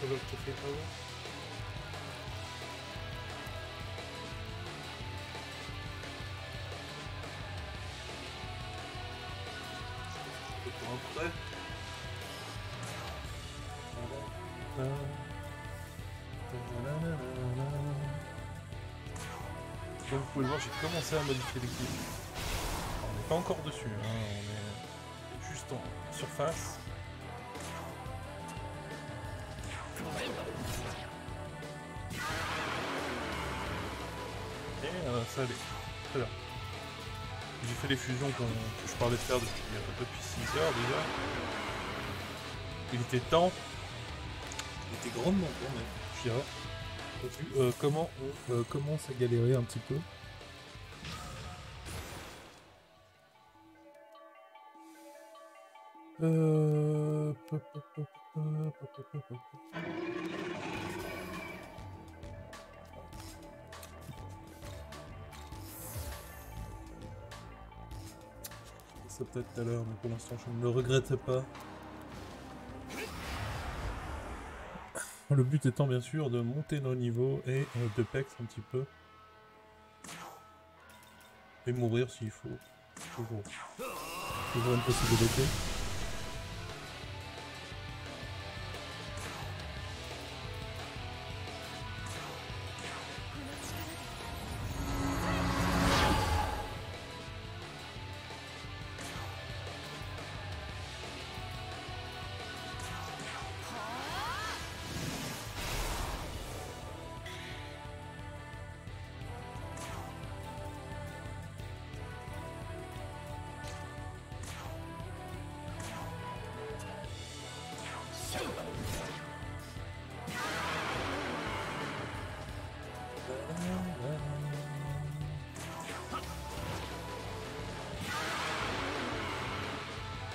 Après. Comme vous pouvez le voir, j'ai commencé à modifier l'équipe. On n'est pas encore dessus, hein, on est juste en surface. Euh, ça allait. Très bien. J'ai fait les fusions que je parlais de faire depuis, depuis 6 heures déjà. Il était temps. Il était grandement temps même, je dirais. T'as vu, euh, comment on euh, commence à galérer un petit peu? Euh... peut-être tout à l'heure, mais pour l'instant je ne le regrette pas. Le but étant bien sûr de monter nos niveaux et euh, de pex un petit peu. Et mourir s'il faut. Toujours. Toujours une possibilité.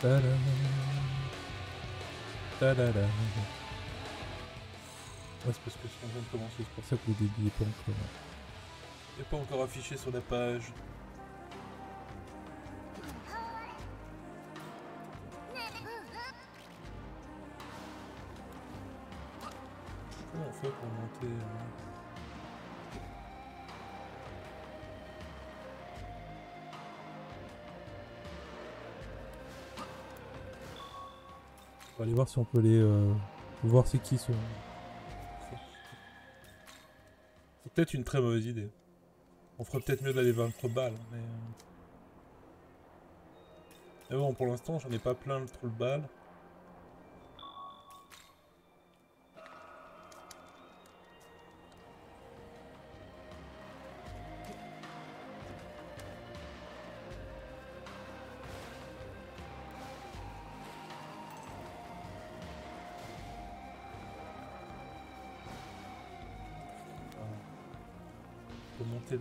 Ouais, c'est parce que si on vient de commencer, c'est pour ça que le débit est pas encore. est pas encore affiché sur la page. Comment on fait pour monter euh, On va aller voir si on peut les euh, voir c'est qui sont. C'est peut-être une très mauvaise idée. On ferait peut-être mieux d'aller vaincre balles, mais. euh, Mais bon, pour l'instant, j'en ai pas plein le trou de balle.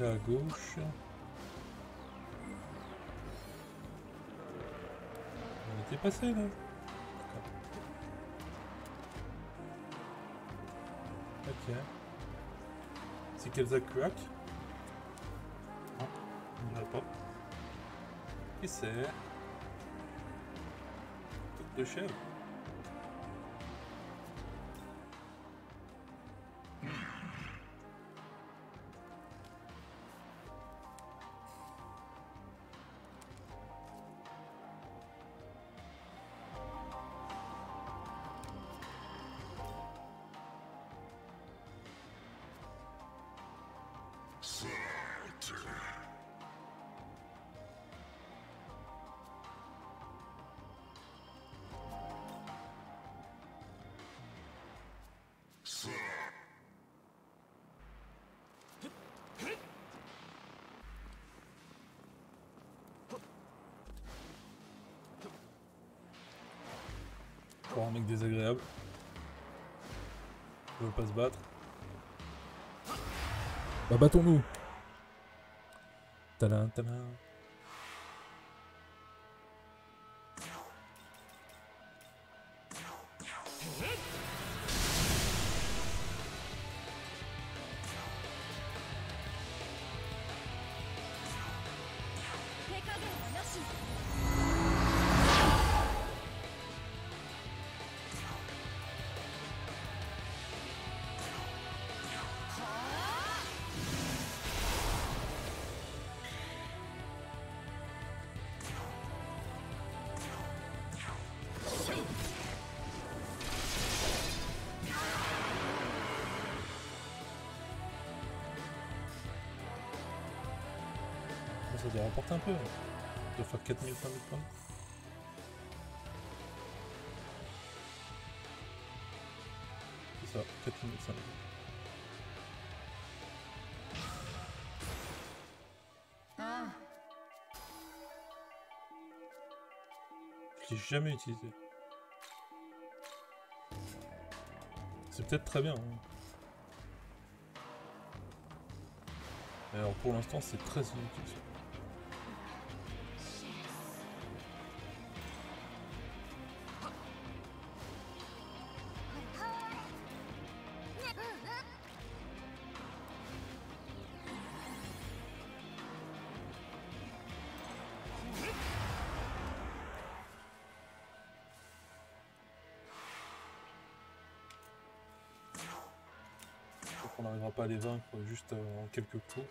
Là à gauche. On était passé là. Ok. C'est Kelzakuak Non, on dirait pas. Qui c'est Tête de chèvre Un mec désagréable. Il veut pas se battre. Bah battons-nous Tadam, tadam. Rapporter un peu. Ça doit faire 4000, 5000 points. C'est ça, 4000, 5000. Je l'ai jamais utilisé. C'est peut-être très bien. hein. Mais Alors pour l'instant c'est très inutile. Qu'on n'arrivera pas à les vaincre juste euh, en quelques coups.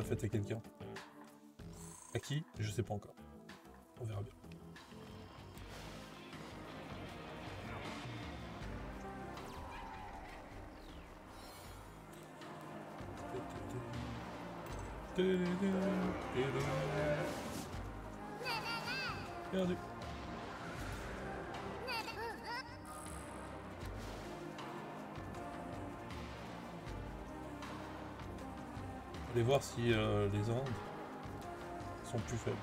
Sa fête à quelqu'un. À qui? Je sais pas encore. On verra bien. Allez voir si euh, les Indes sont plus faibles.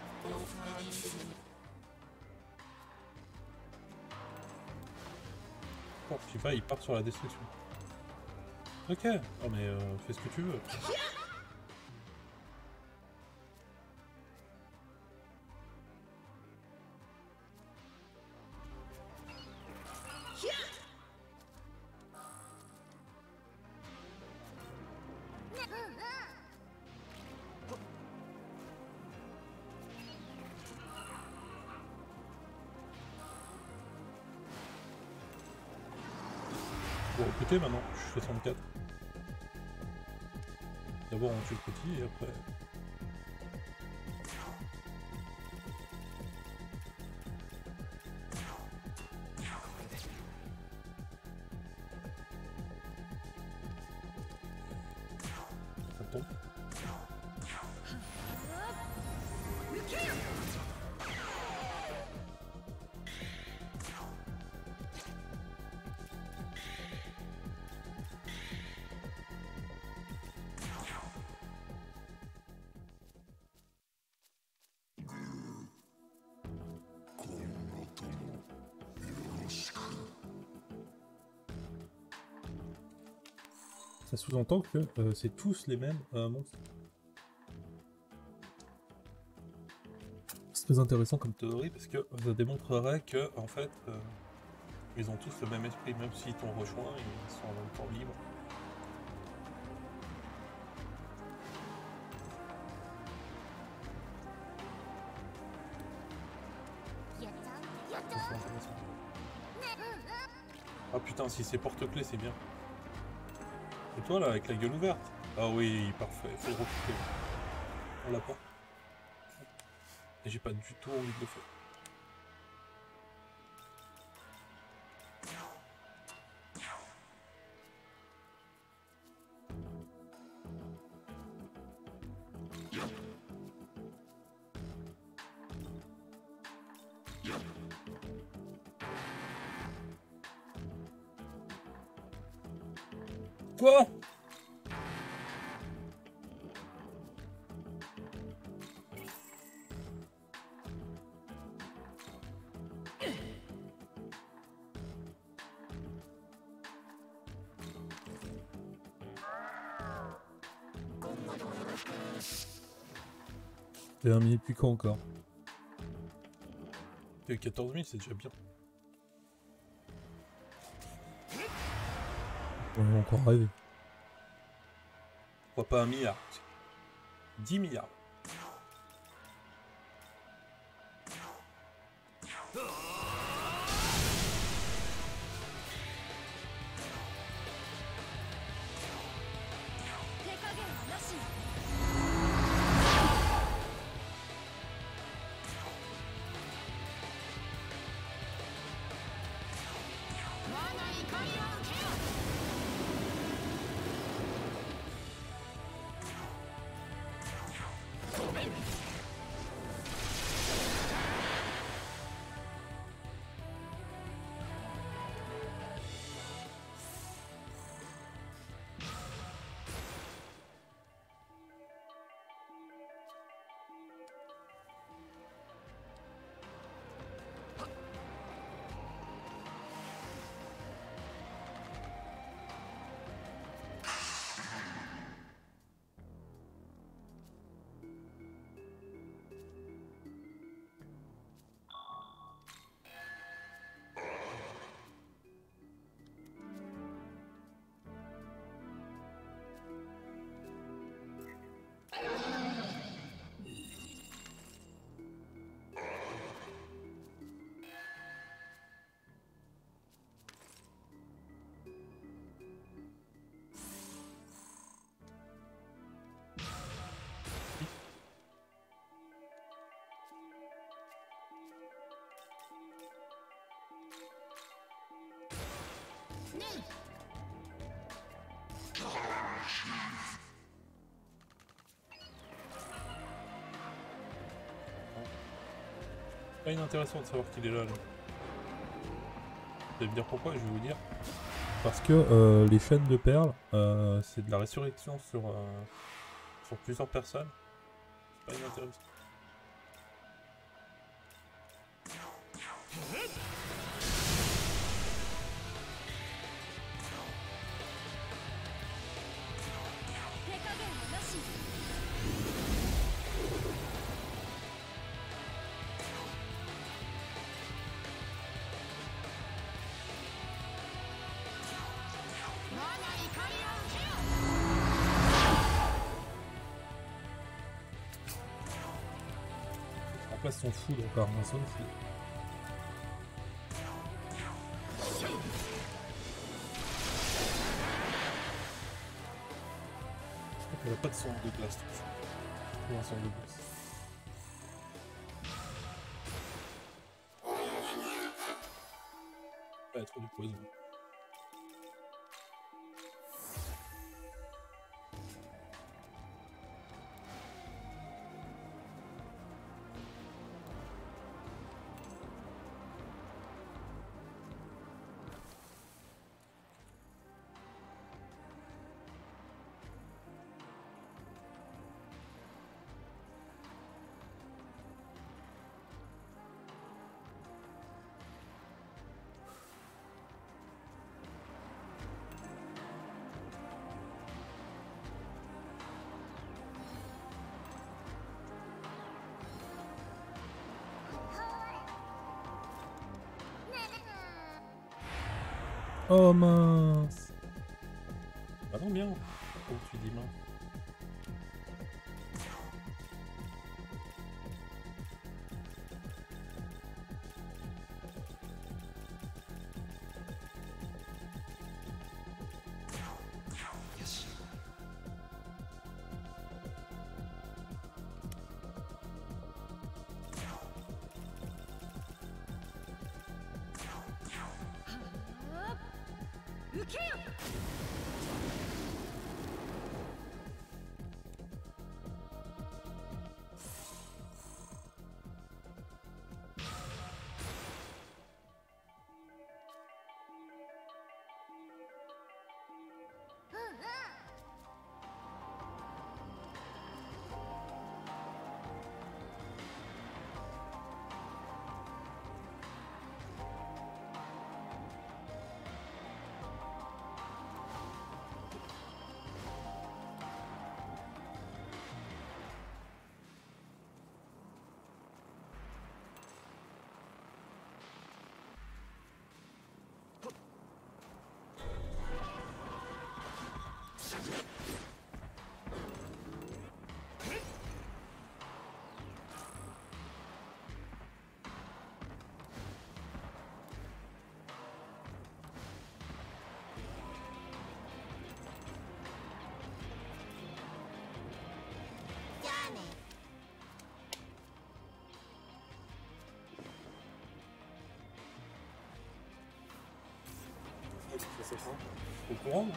Oh, FIFA, il part sur la destruction. Ok, oh, mais euh, fais ce que tu veux. Écoutez, maintenant, je suis 64. D'abord, on tue le petit et après. Sous-entend que euh, c'est tous les mêmes euh, monstres. C'est très intéressant comme théorie parce que ça démontrerait que en fait euh, ils ont tous le même esprit, même s'ils t'ont rejoint, ils sont en même temps libres. Ah putain, si c'est porte-clés, c'est bien. Et toi là, avec la gueule ouverte Ah oui, parfait, faut le recouper. On l'a pas. Et j'ai pas du tout envie de le faire. Minute puis quoi encore Et 14 000, c'est déjà bien. On va encore rêver. Pourquoi pas un milliard? 10 milliards. Pas inintéressant de savoir qu'il est là. Vous allez me dire pourquoi, je vais vous dire. Parce que euh, les chaînes de perles, Euh, c'est de la résurrection sur, euh, sur plusieurs personnes. C'est pas inintéressant. On remplace son foudre par un son foudre. Il n'y a pas de son de glace. tout ça. Ou un son de glace. Pas trop du poison. Oh mince Ah non, bien. 受けよ Au courant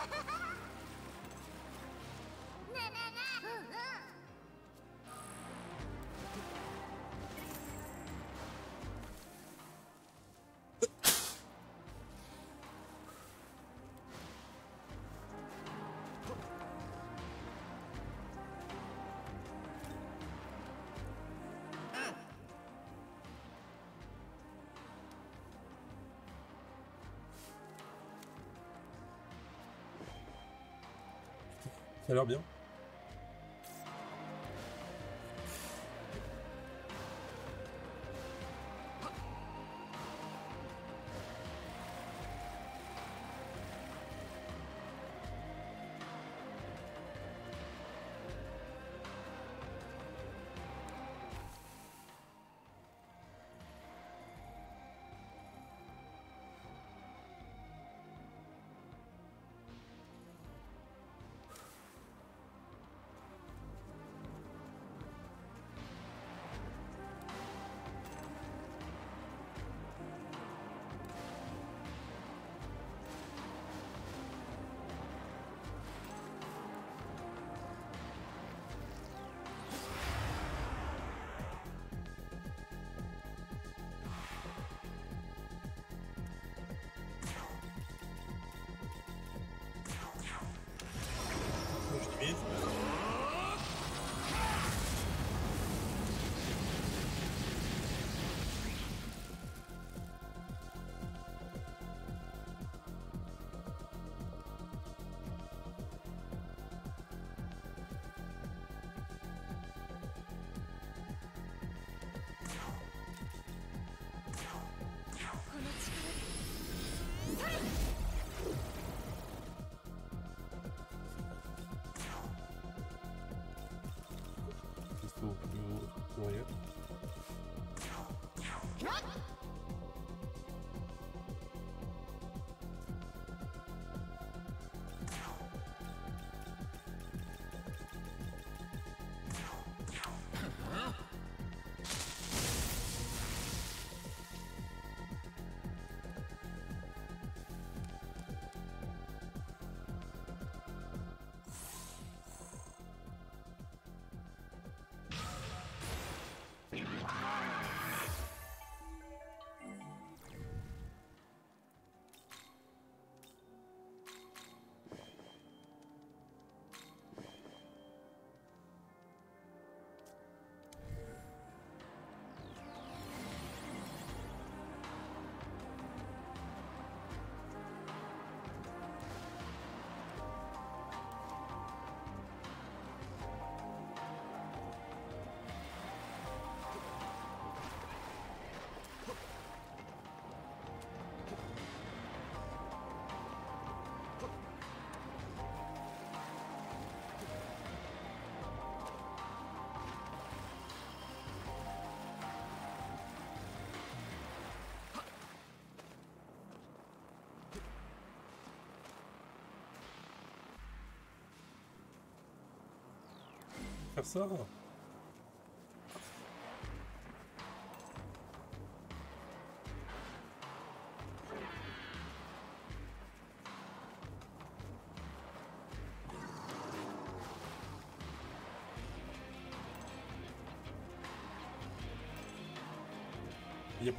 Ha ha ha! A l'air bien. Haut tutoriel. Faire ça Il n'y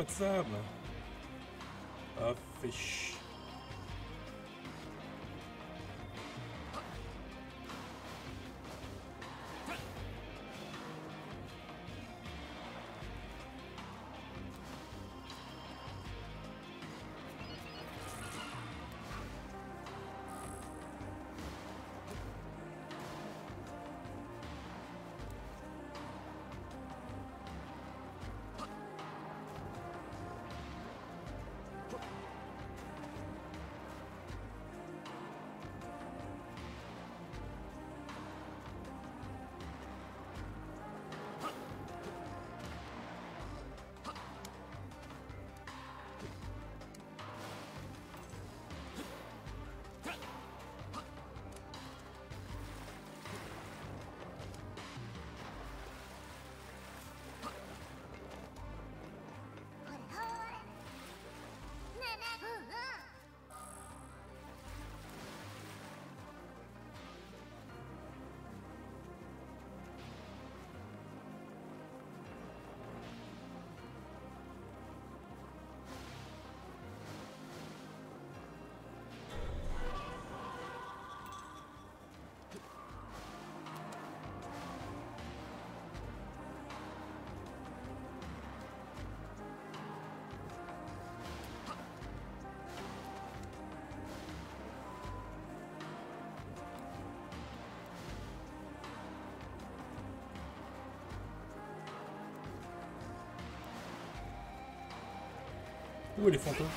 Où est les fantômes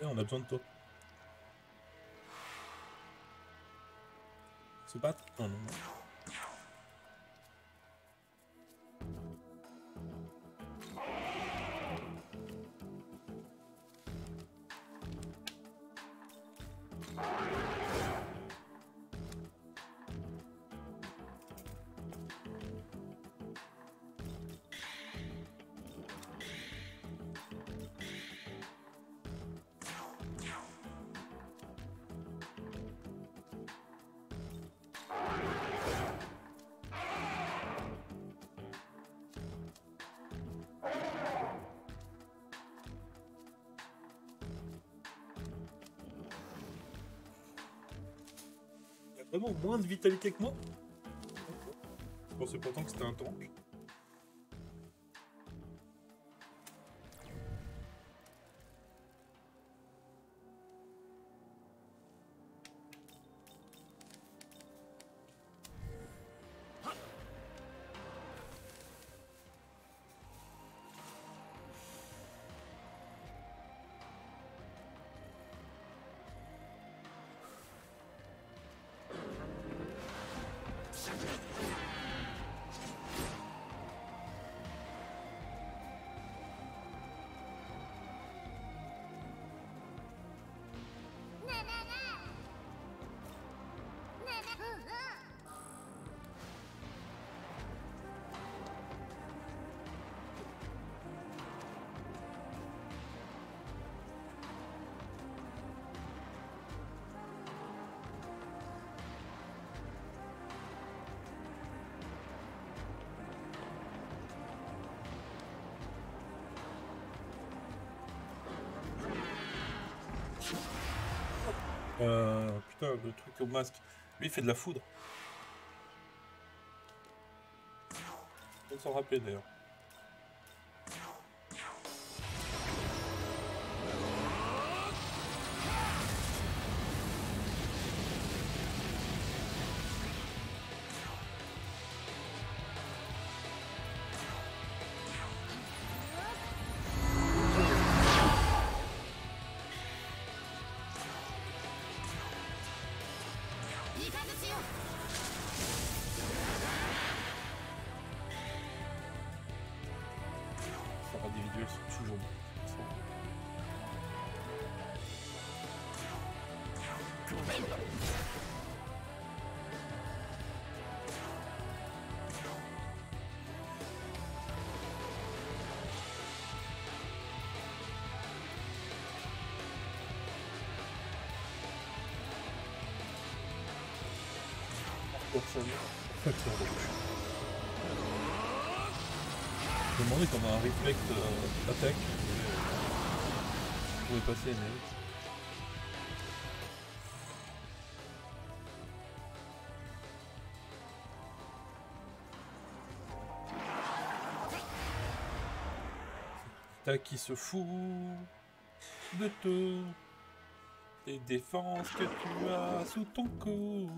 Eh, on a besoin de toi. Se battre? Non, non, non. Vraiment moins de vitalité que moi Je pensais pourtant que c'était un tank. Le truc au masque. Lui, il fait de la foudre. On s'en rappeler d'ailleurs. Personne. Je me demandais comment un reflect euh, attaque. pouvait passer, mais. T'as qui se fout de te des défenses que tu as sous ton cou.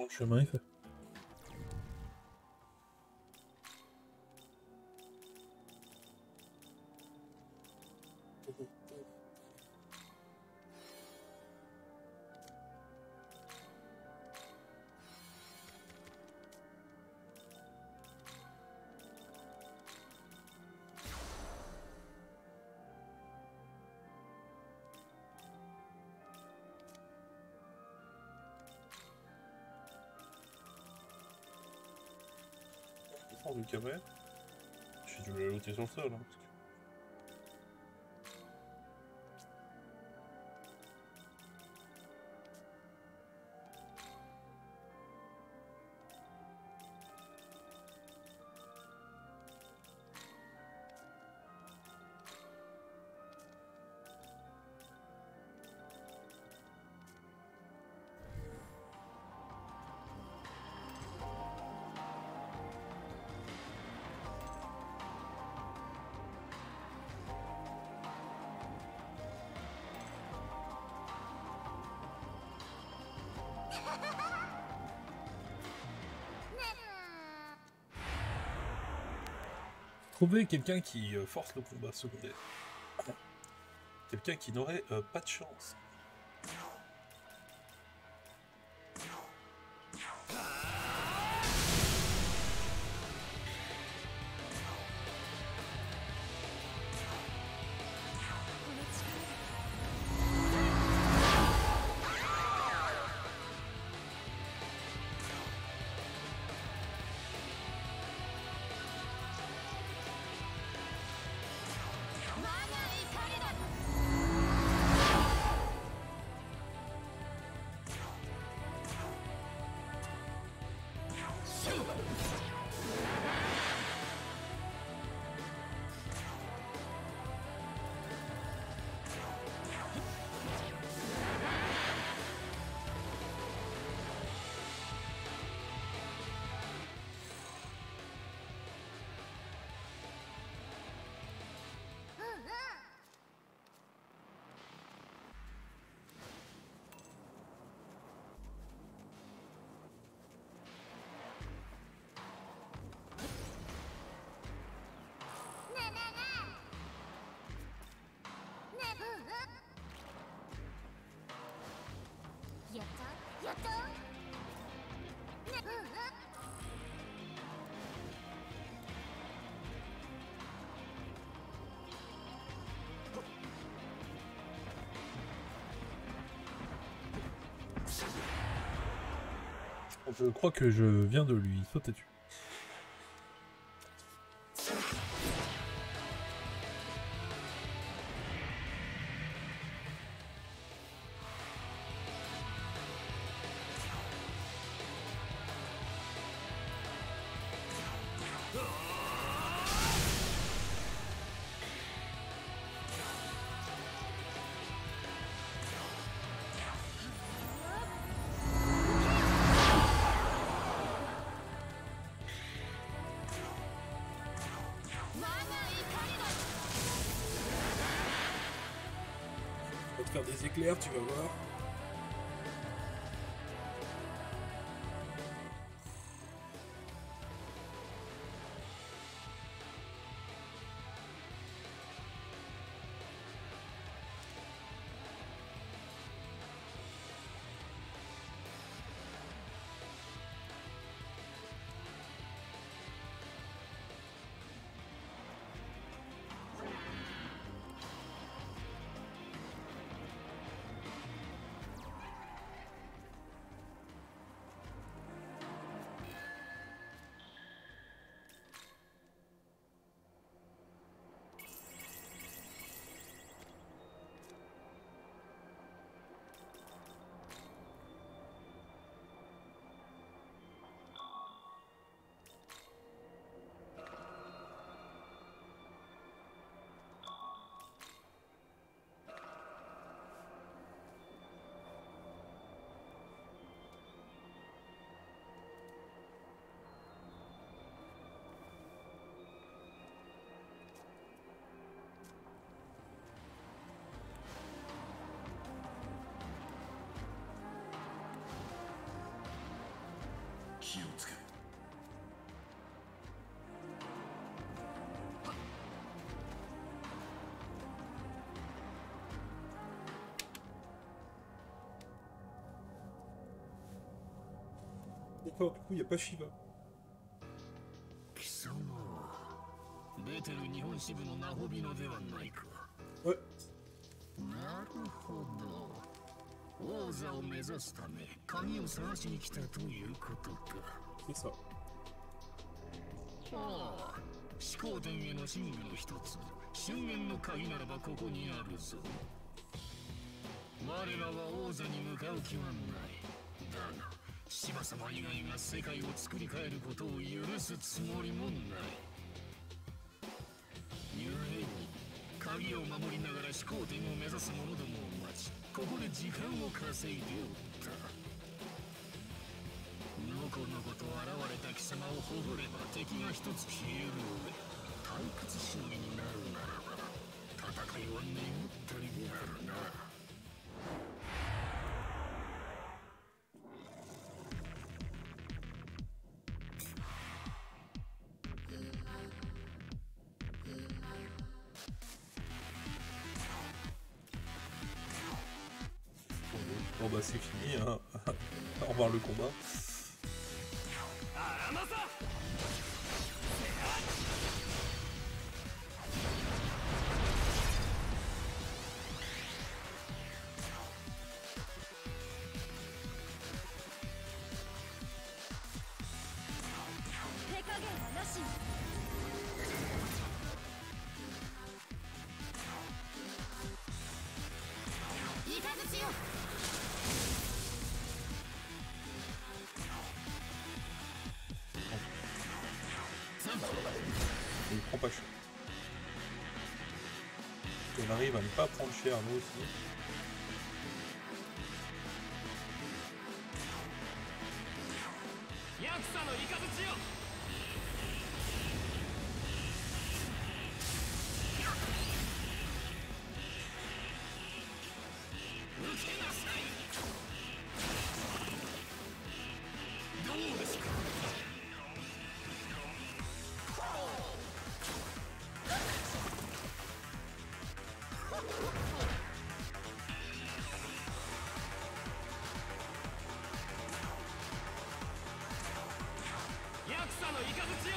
Au moins, le le cabaret. J'ai dû me la jeter sur le sol. Hein, Trouver quelqu'un qui euh, force le combat secondaire. Quelqu'un qui n'aurait euh, pas de chance. Je crois que je viens de lui sauter dessus. Faire des éclairs, tu vas voir. D'accord, du coup, il n'y a pas Shiva. 貴様は出てる日本支部のナホビノではないか。Ouais, なるほど。王座を目指すため鍵を探しに来たということか。c'est ça. ああ始皇殿への真具の一つ春言の鍵ならばここにあるぞ我らは王座に向かう気はない。だが芝様以外が世界を作り変えることを許すつもりもない。故に鍵を守りながら始皇殿を目指す者どもを待ちここで時間を稼いでおった貴様をほほれば敵が一つ消える上退屈しのぎになるならば戦いは眠ったりであるな Bon bah c'est fini, hein. Au revoir le combat. À ne pas prendre 草のイカズチよ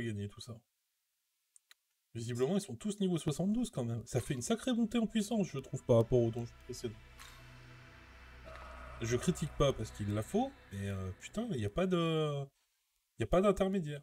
pas tout ça. Visiblement, ils sont tous niveau 72 quand même. Ça fait une sacrée montée en puissance, je trouve, par rapport au donjon précédent. Je critique pas parce qu'il la faut, mais euh, putain, il n'y a pas de. Il a pas d'intermédiaire.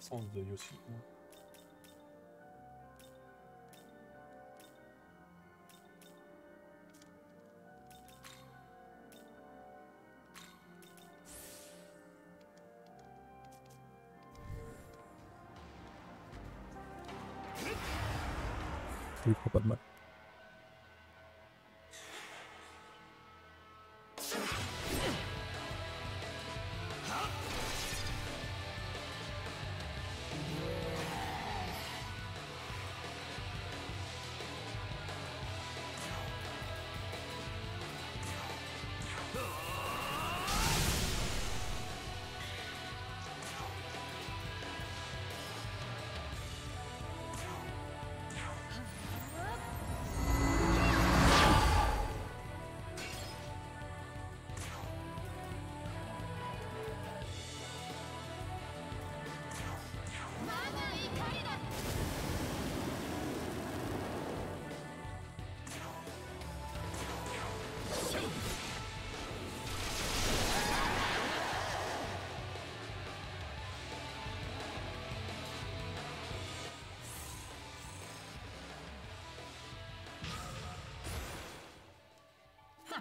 Sens de Yoshi.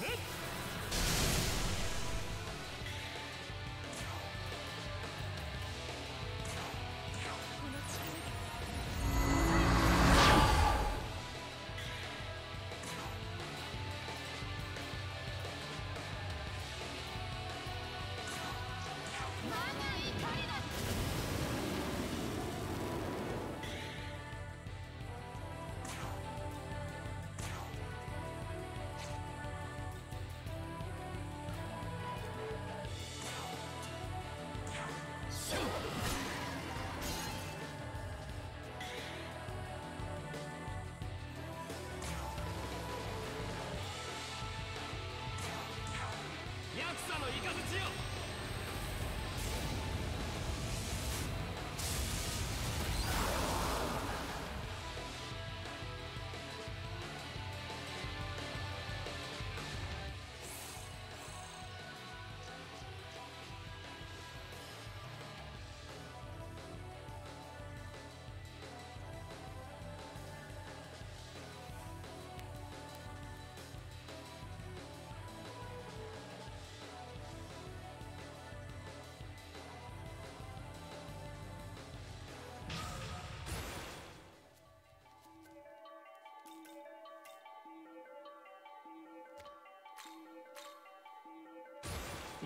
Hit!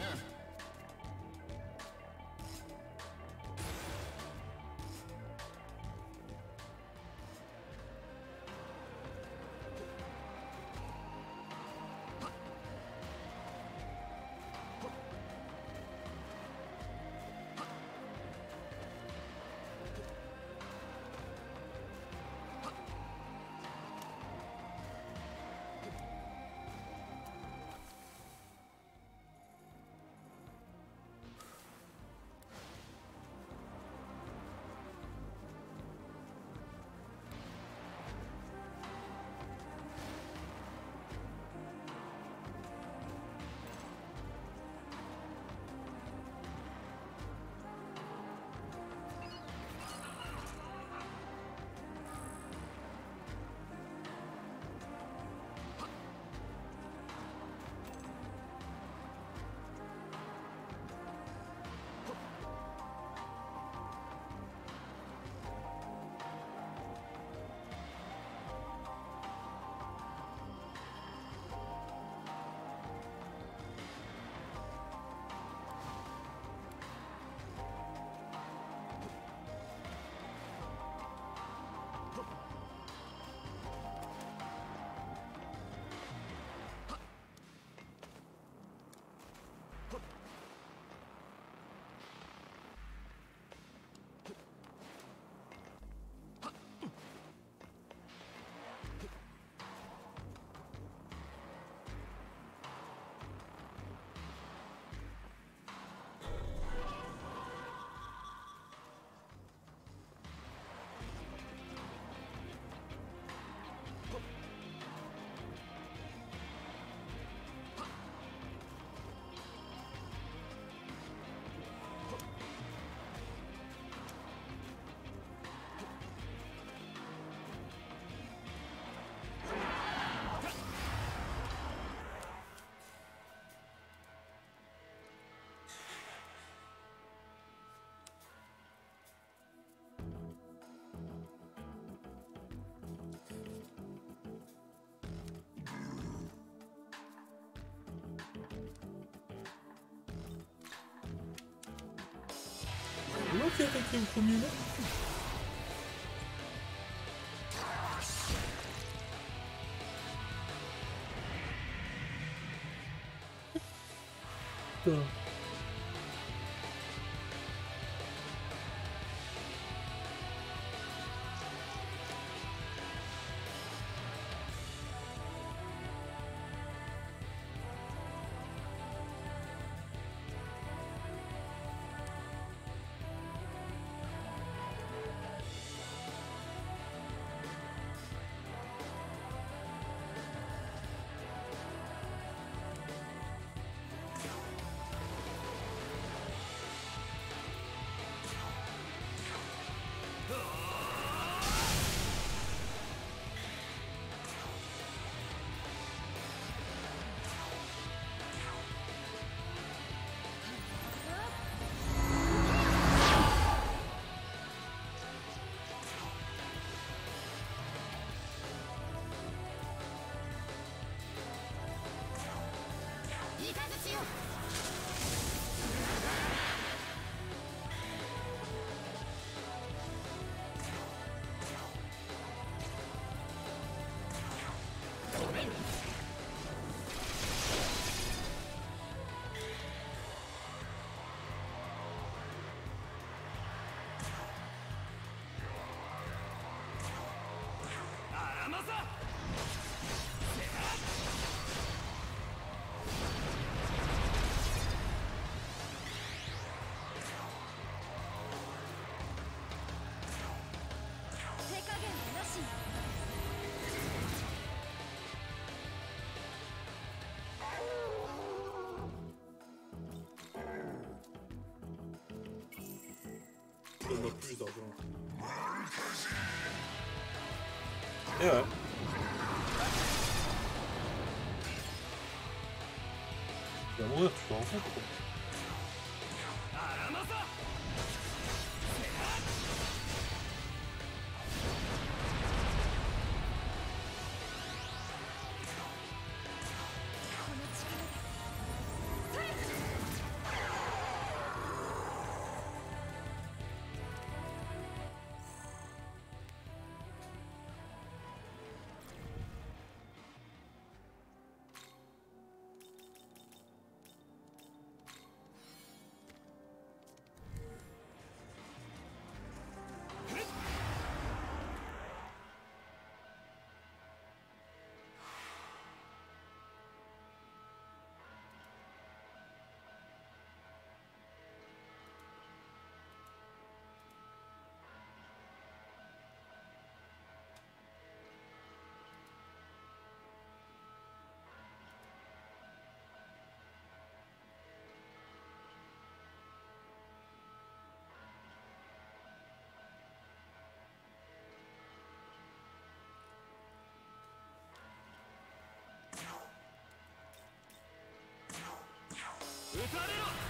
Yeah. Qui a attaqué au premier là Putain. 離さ真的巨早中。On a plus d'argent. Et ouais. Tu vas mourir,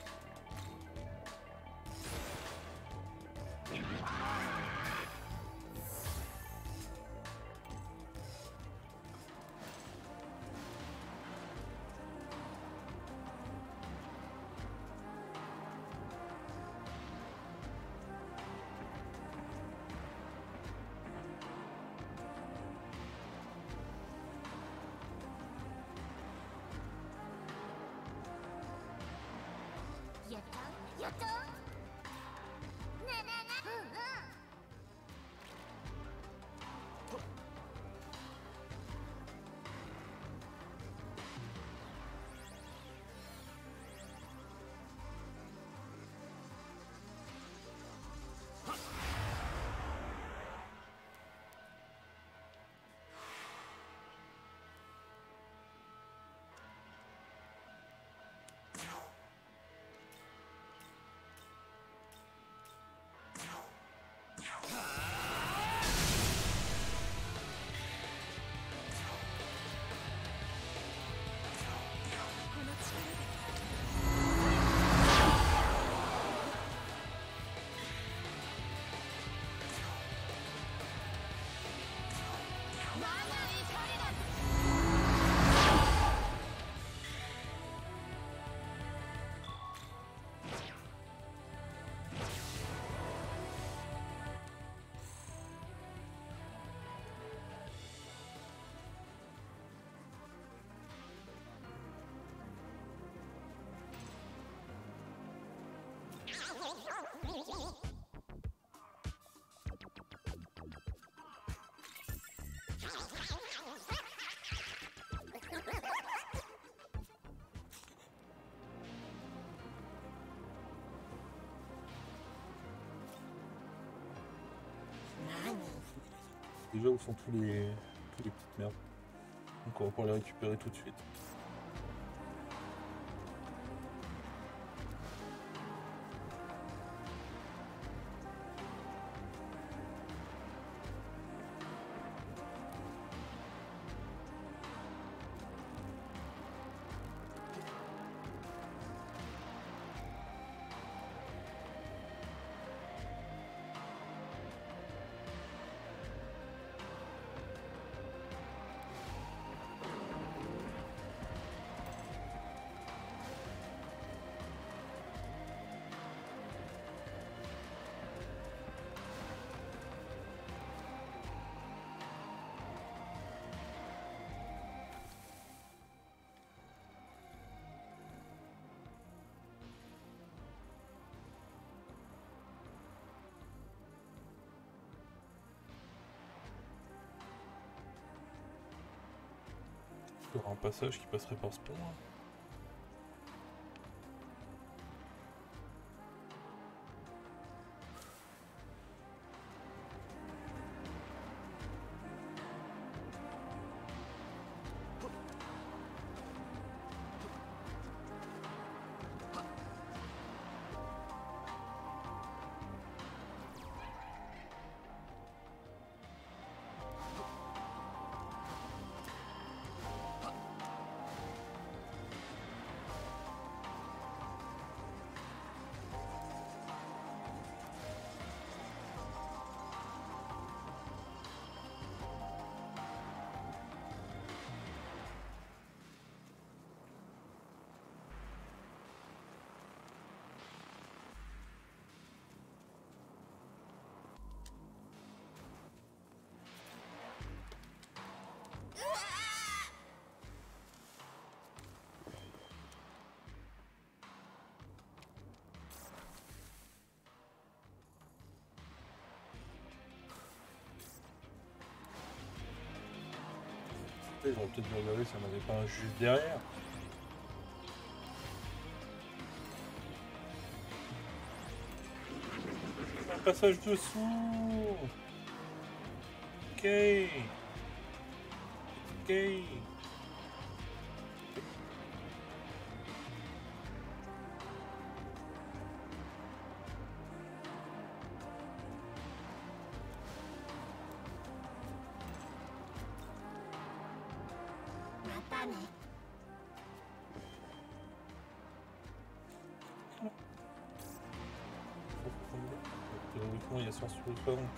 長 Déjà où sont tous les, tous les petites merdes. Donc on va pouvoir les récupérer tout de suite. Passage qui passerait par ce pont. hein. Auraient peut-être dû regarder si on n'avait pas un juste derrière. Un passage dessous Ok. Ok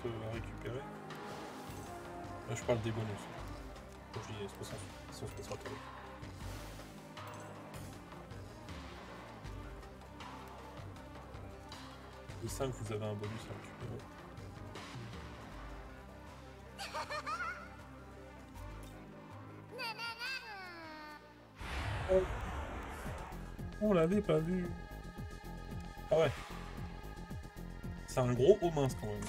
à récupérer. Là, je parle des bonus. Quand je dis 60, 160 euros. Les 5, vous avez un bonus à récupérer. Oh. On l'avait pas vu. Ah ouais. C'est un gros haut mince quand même.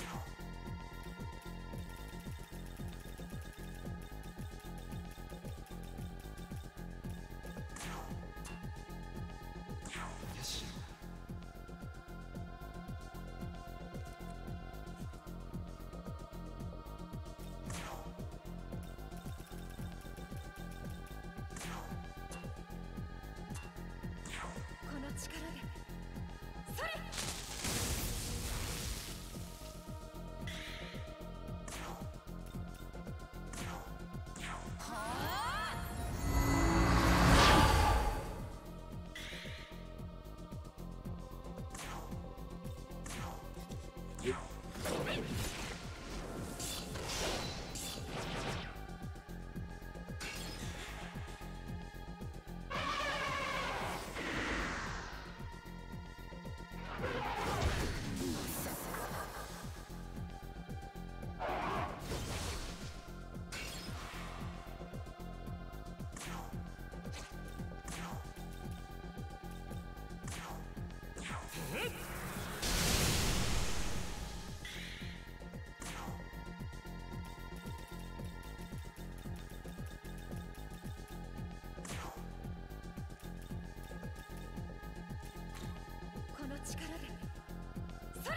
力でそれ。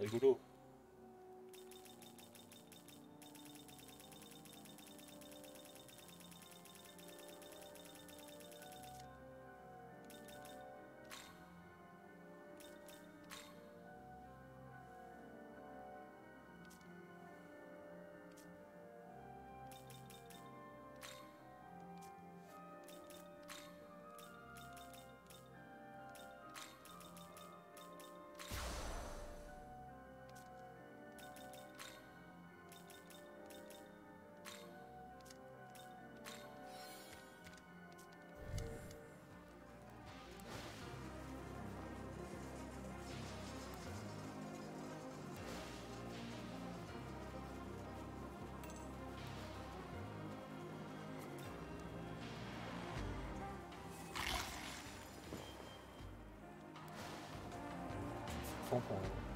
Rigolo. C'était rigolo.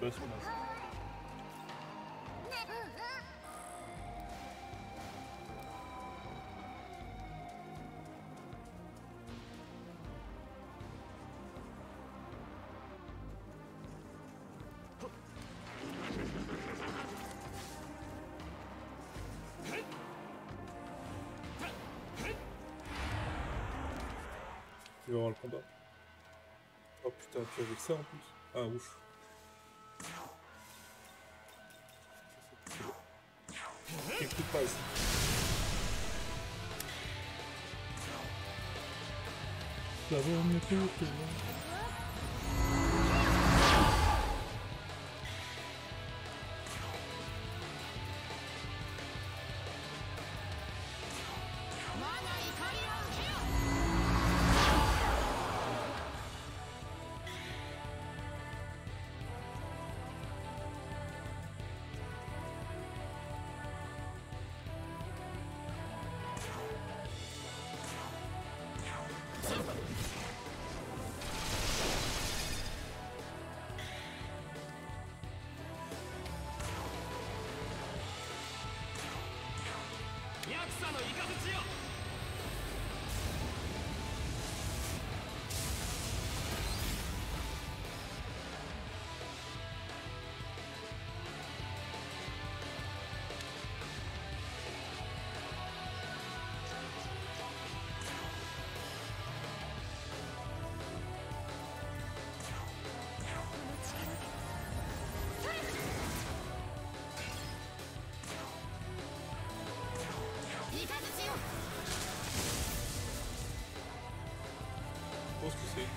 Christmas. Tu vas voir le combat. Oh putain, tu avec ça en plus. Ah ouf. Écoute pas ici. Ça va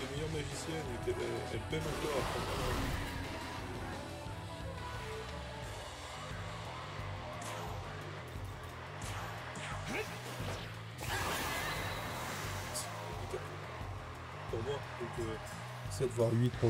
des meilleures magiciennes et qu'elle elle peine encore à prendre la main. Pour moi, donc euh, 7 voire 8 pour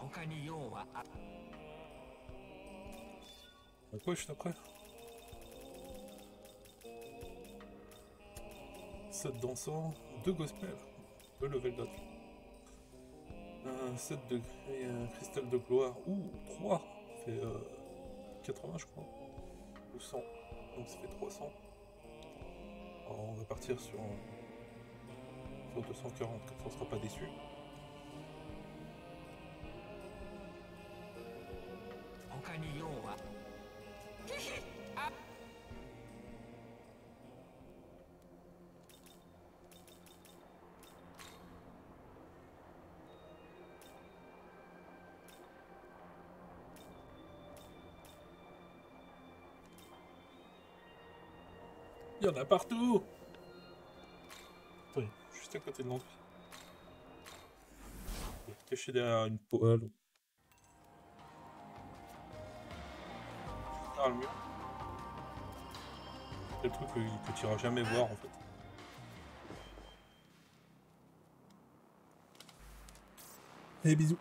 ご苦労頑張りなうんだなてしまいご他に用はあ Donc ouais, je suis après. 7 dansants, 2 gospel, 2 level d'âge. Un 7 de et un cristal de gloire, ouh, 3, fait euh, 80 je crois, ou 100, donc ça fait 300. Alors on va partir sur, euh, sur 240, comme ça on sera pas déçu. Y en a partout Attendez, juste à côté de l'entrée. Caché derrière une poêle. Derrière le mur. C'est le truc que, que tu iras jamais voir en fait. Et bisous